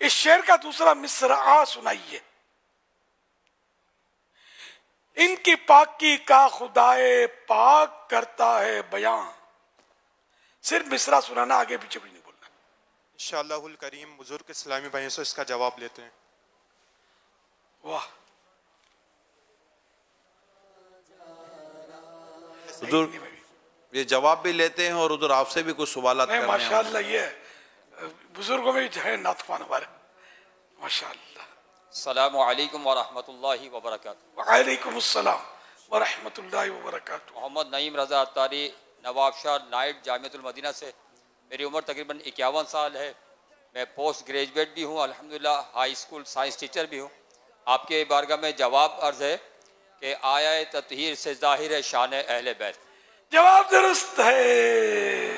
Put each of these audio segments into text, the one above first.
اس شعر کا دوسرا مصرعہ سنائیے۔ ان کی پاکی کا خدائے پاک کرتا ہے بیان۔ صرف مصرع سنانا آگے پیچھے کچھ نہیں بولنا۔ انشاءاللہ الکریم بزرگ اسلامی بھائیوں سے اس کا جواب لیتے ہیں۔ واہ۔ حضور یہ جواب بھی لیتے ہیں اور ادھر آپ سے بھی کچھ سوالات ماشاء ہیں۔ اللہ یہ ہے بزرگوں میں بھی ہے ناتخوان ہمارے۔ ماشاء اللہ السلام علیکم ورحمۃ اللہ وبرکاتہ۔ وعلیکم السلام ورحمۃ اللہ وبرکاتہ۔ محمد نعیم رضا اتاری نواب شاہ نائٹ جامعۃ المدینہ سے۔ میری عمر تقریباً اکیاون سال ہے۔ میں پوسٹ گریجویٹ بھی ہوں الحمدللہ ہائی اسکول سائنس ٹیچر بھی ہوں۔ آپ کے بارگاہ میں جواب عرض ہے کہ آیا تطہیر سے ظاہر ہے شان اہل بیت۔ جواب درست ہے۔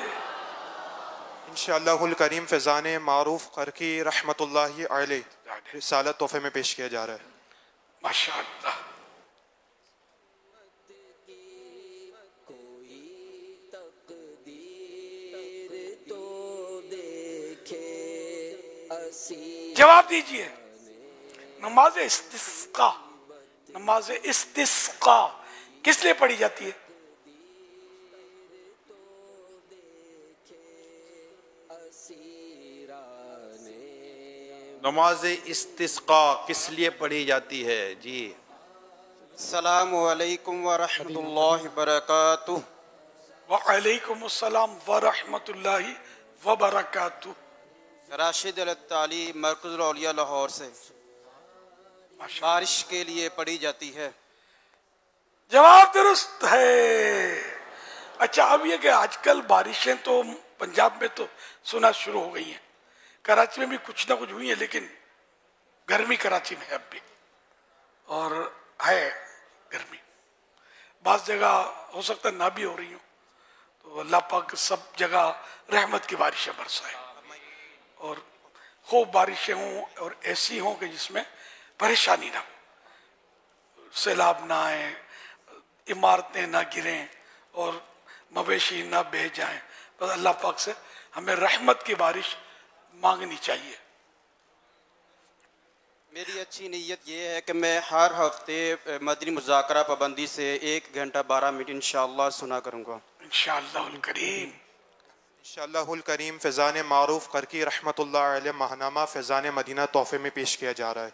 انشاءاللہ الکریم فیضان معروف قرقی رحمۃ اللہ علیہ رسالت تحفے میں پیش کیا جا رہا ہے۔ ماشاء اللہ جواب دیجیے۔ نماز استسقا نماز استسقا کس لیے پڑھی جاتی ہے؟ نماز استسقا کس لیے پڑھی جاتی ہے؟ جی۔ السلام علیکم ورحمۃ اللہ وبرکاتہ۔ وعلیکم السلام ورحمۃ اللہ وبرکاتہ۔ راشد الطالی مرکز الاولیاء لاہور سے۔ بارش کے لیے پڑھی جاتی ہے۔ جواب درست ہے۔ اچھا اب یہ کہ آج کل بارشیں تو پنجاب میں تو سنا شروع ہو گئی ہیں۔ کراچی میں بھی کچھ نہ کچھ ہوئی ہیں، لیکن گرمی کراچی میں ہے اب بھی۔ اور ہے گرمی۔ بعض جگہ ہو سکتا ہے نہ بھی ہو رہی ہوں۔ تو اللہ پاک سب جگہ رحمت کی بارشیں برسائے۔ اور خوب بارشیں ہوں اور ایسی ہوں کہ جس میں پریشانی نہ ہو۔ سیلاب نہ آئے عمارتیں نہ گریں اور مویشی نہ بہ جائیں۔ بس اللہ پاک سے ہمیں رحمت کی بارش مانگنی چاہیے۔ میری اچھی نیت یہ ہے کہ میں ہر ہفتے مدنی مذاکرہ پابندی سے ایک گھنٹہ بارہ منٹ انشاءاللہ سنا کروں گا۔ انشاءاللہ الکریم۔ انشاءاللہ الکریم فیضان معروف قرقی رحمۃ اللہ علیہ ماہنامہ فیضان مدینہ تحفے میں پیش کیا جا رہا ہے۔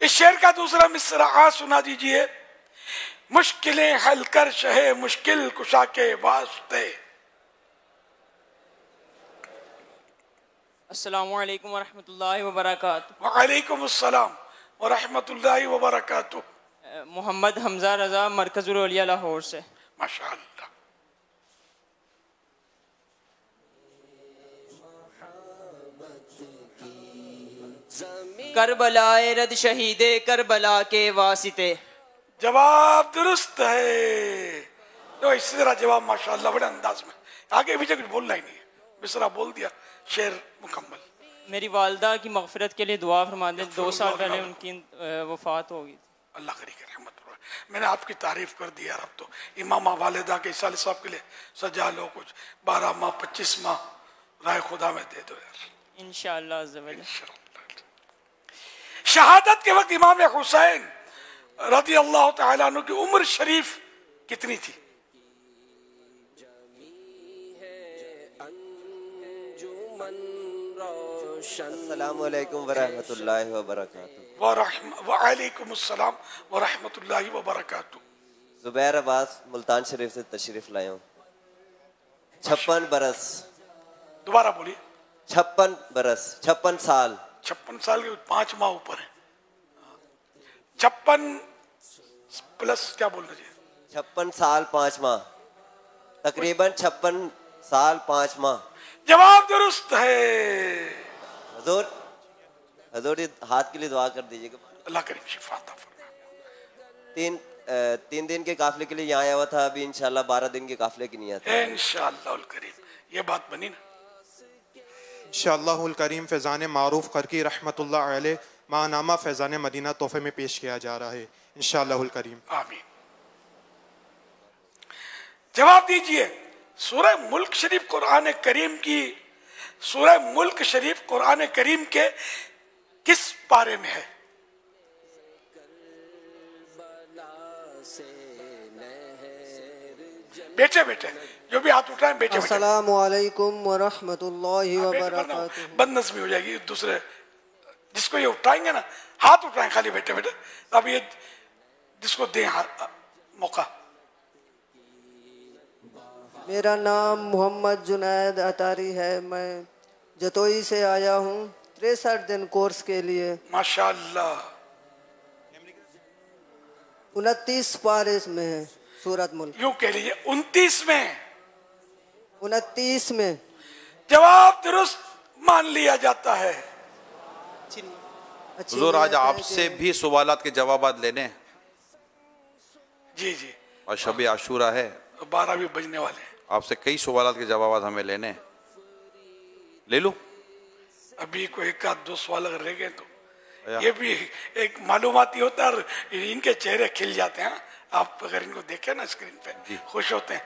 اس شعر کا دوسرا مصرعہ سنا دیجیے۔ مشکلیں حل کر شہ مشکل کشا کے واسطے۔ السلام علیکم ورحمۃ اللہ وبرکاتہ۔ وعلیکم السلام ورحمۃ اللہ وبرکاتہ۔ محمد حمزہ رضا مرکز الاولیاء لاہور سے۔ ماشاء اللہ کربلا رد شہید کربلا کے واسطے۔ جواب درست ہے۔ تو اسی طرح جواب ماشاءاللہ بڑے انداز میں۔ آگے پیچھے کچھ بولنا ہی نہیں ہے۔ مصرا بول دیا شعر مکمل۔ میری والدہ کی مغفرت کے لیے دعا فرما دیں دو سال پہلے ان کی وفات ہو گئی تھی۔ اللہ کری کہ رحمت میں نے آپ کی تعریف کر دی یار اب تو۔ امامہ والدہ کے سال صاحب کے لیے سجا لو کچھ بارہ ماہ پچیس ماہ رائے خدا میں دے دو یار۔ انشاءاللہ جل۔ شہادت کے وقت امام حسین رضی اللہ تعالیٰ عنہ کی عمر شریف کتنی تھی؟ السلام علیکم ورحمۃ اللہ وبرکاتہ۔ وعلیکم السلام ورحمۃ اللہ وبرکاتہ۔ زبیر عباس ملتان شریف سے تشریف لائے ہوں۔ چھپن برس۔ دوبارہ بولیے۔ چھپن برس۔ چھپن سال۔ چھپن سال کے پانچ ماہ اوپر ہیں چھپن پلس کیا بولنا چاہیے؟ چھپن سال پانچ ماہ۔ تقریباً چھپن سال پانچ ماہ۔ جواب درست ہے۔ حضور حضور یہ ہاتھ کے لیے دعا کر دیجیے گا اللہ کریم شفا عطا فرمائے۔ تین تین دن کے قافلے کے لیے یہاں آیا ہوا تھا ابھی انشاءاللہ بارہ دن کے قافلے کی نیت ہے۔ انشاءاللہ الکریم۔ یہ بات بنی نا۔ انشاءاللہ الکریم فیضان معروف قرقی رحمۃ اللہ علیہ ماہنامہ فیضان مدینہ تحفے میں پیش کیا جا رہا ہے۔ انشاءاللہ الکریم۔ آمین۔ جواب دیجیے سورہ ملک شریف قرآن کریم کی سورہ ملک شریف قرآن کریم کے کس پارے میں ہے؟ بیٹھے بیٹھے جو بھی ہاتھ اٹھائیں بیٹھے السلام علیکم ورحمۃ اللہ وبرکاتہ۔ بد نظمی ہو جائے گی دوسرے جس کو یہ اٹھائیں گے نا ہاتھ اٹھائیں خالی بیٹھے بیٹھے۔ اب یہ جس کو دیں ہاتھ- موقع۔ میرا نام محمد جنید اطاری ہے۔ میں جتوئی سے آیا ہوں تریسٹھ دن کورس کے لیے۔ ماشاء اللہ انتیس پارس میں ہے سورت ملک۔ یوں کہہ لیجیے انتیس میں۔ انتیس میں۔ جواب درست مان لیا جاتا ہے۔ حضور آج آپ سے بھی سوالات کے جوابات لینے ہیں۔ جی جی۔ اور شب عاشورہ ہے۔ بارہ بھی بجنے والے ہیں۔ آپ سے کئی سوالات کے جوابات ہمیں لینے ہیں۔ لے لوں ابھی کوئی ایک آدھ دو سوال اگر رہ گئے تو۔ یہ بھی ایک معلوماتی ہوتا ہے اور ان کے چہرے کھل جاتے ہیں۔ آپ اگر ان کو دیکھیں نا اسکرین پہ خوش ہوتے ہیں۔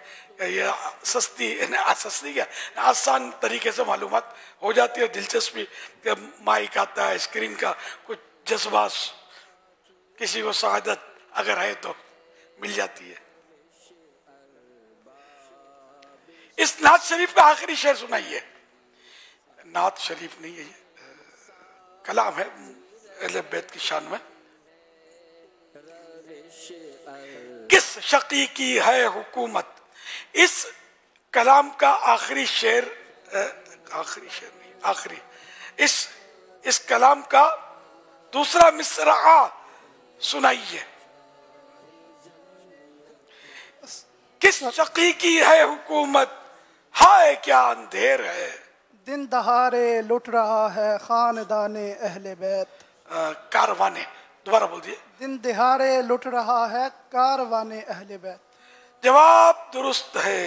یہ سستی یعنی سستی کیا؟ آسان طریقے سے معلومات ہو جاتی ہے دلچسپی۔ کہ مائک آتا ہے اسکرین کا کچھ جذبات کسی کو سعادت اگر ہے تو مل جاتی ہے۔ اس نعت شریف کا آخری شعر سنائیے نعت شریف نہیں ہے کلام ہے، اہل بیت کی شان میں۔ کس شقی کی ہے حکومت؟ اس کلام کا آخری شعر آخری شعر نہیں، آخری۔ اس اس کلام کا دوسرا مصرعہ سنائیے کس شقی کی ہے حکومت؟ ہائے کیا اندھیر ہے۔ دن دہارے لٹ رہا ہے خاندان اہل بیت۔ کاروانے دوبارہ بول دیے دن دہارے لٹ رہا ہے کاروان اہل بیت۔ جواب درست ہے۔